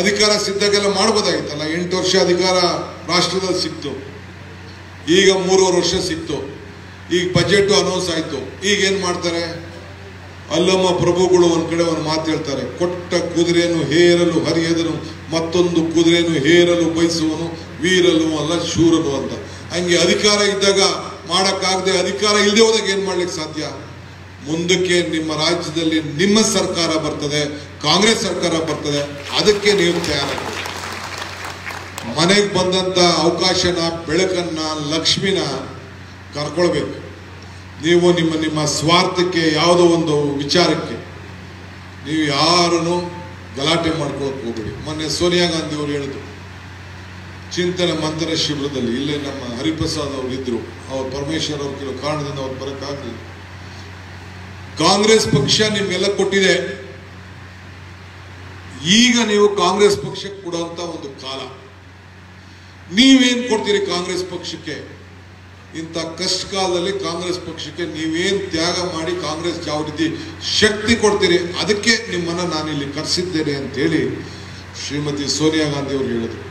ಅಧಿಕಾರ ಸಿದ್ಧಗೆಲ್ಲ ಮಾಡ್ಬೋದಾಗಿತ್ತಲ್ಲ? ಎಂಟು ವರ್ಷ ಅಧಿಕಾರ ರಾಷ್ಟ್ರದಲ್ಲಿ ಸಿಕ್ತು. ಈಗ ಮೂರುವರೆ ವರ್ಷ ಸಿಕ್ತು. ಈಗ ಬಜೆಟ್ ಅನೌನ್ಸ್ ಆಯಿತು. ಈಗ ಏನು ಮಾಡ್ತಾರೆ? ಅಲ್ಲಮ್ಮ ಪ್ರಭುಗಳು ಒಂದು ಕಡೆ ಒಂದು ಮಾತು ಹೇಳ್ತಾರೆ. ಕೊಟ್ಟ ಕುದುರೆಯನ್ನು ಹೇರಲು ಹರಿಯದನು, ಮತ್ತೊಂದು ಕುದುರೆಯನ್ನು ಹೇರಲು ಬಯಸುವನು ವೀರಲು ಅಲ್ಲ ಶೂರನು ಅಂತ. ಹಂಗೆ ಅಧಿಕಾರ ಇದ್ದಾಗ ಮಾಡೋಕ್ಕಾಗದೆ ಅಧಿಕಾರ ಇಲ್ಲದೆ ಹೋದಾಗ ಏನು ಮಾಡ್ಲಿಕ್ಕೆ ಸಾಧ್ಯ? ಮುಂದಕ್ಕೆ ನಿಮ್ಮ ರಾಜ್ಯದಲ್ಲಿ ನಿಮ್ಮ ಸರ್ಕಾರ ಬರ್ತದೆ, ಕಾಂಗ್ರೆಸ್ ಸರ್ಕಾರ ಬರ್ತದೆ, ಅದಕ್ಕೆ ನೀವು ತಯಾರಾಗ ಮನೆಗೆ ಬಂದಂತ ಅವಕಾಶನ, ಬೆಳಕನ್ನ, ಲಕ್ಷ್ಮಿನ ಕರ್ಕೊಳ್ಬೇಕು. ನೀವು ನಿಮ್ಮ ನಿಮ್ಮ ಸ್ವಾರ್ಥಕ್ಕೆ ಯಾವುದೋ ಒಂದು ವಿಚಾರಕ್ಕೆ ನೀವು ಯಾರನ್ನು ಗಲಾಟೆ ಮಾಡ್ಕೊಳಕ್ ಹೋಗ್ಬೇಡಿ. ಮೊನ್ನೆ ಸೋನಿಯಾ ಗಾಂಧಿ ಅವರು ಹೇಳಿದ್ರು, ಚಿಂತನೆ ಮಂಥನ ಶಿಬಿರದಲ್ಲಿ ಇಲ್ಲೇ ನಮ್ಮ ಹರಿಪ್ರಸಾದ್ ಅವರು ಇದ್ರು, ಅವ್ರ ಪರಮೇಶ್ವರ್ ಅವ್ರ ಕೆಲವು ಕಾರಣದಿಂದ ಅವ್ರು ಬರಕ್ಕಾಗಲಿಲ್ಲ ಕಾಂಗ್ರೆಸ್ ಪಕ್ಷ ನಿಮ್ಗೆಲ್ಲ ಕೊಟ್ಟಿದೆ. ಈಗ ನೀವು ಕಾಂಗ್ರೆಸ್ ಪಕ್ಷಕ್ಕೆ ಕೊಡುವಂತ ಒಂದು ಕಾಲ. ನೀವೇನ್ ಕೊಡ್ತೀರಿ ಕಾಂಗ್ರೆಸ್ ಪಕ್ಷಕ್ಕೆ? ಇಂಥ ಕಷ್ಟ ಕಾಲದಲ್ಲಿ ಕಾಂಗ್ರೆಸ್ ಪಕ್ಷಕ್ಕೆ ನೀವೇನ್ ತ್ಯಾಗ ಮಾಡಿ ಕಾಂಗ್ರೆಸ್ ಯಾವ ರೀತಿ ಶಕ್ತಿ ಕೊಡ್ತೀರಿ, ಅದಕ್ಕೆ ನಿಮ್ಮನ್ನ ನಾನಿಲ್ಲಿ ಕರೆಸಿದ್ದೇನೆ ಅಂತ ಹೇಳಿ ಶ್ರೀಮತಿ ಸೋನಿಯಾ ಗಾಂಧಿ ಅವರು ಹೇಳಿದ್ರು.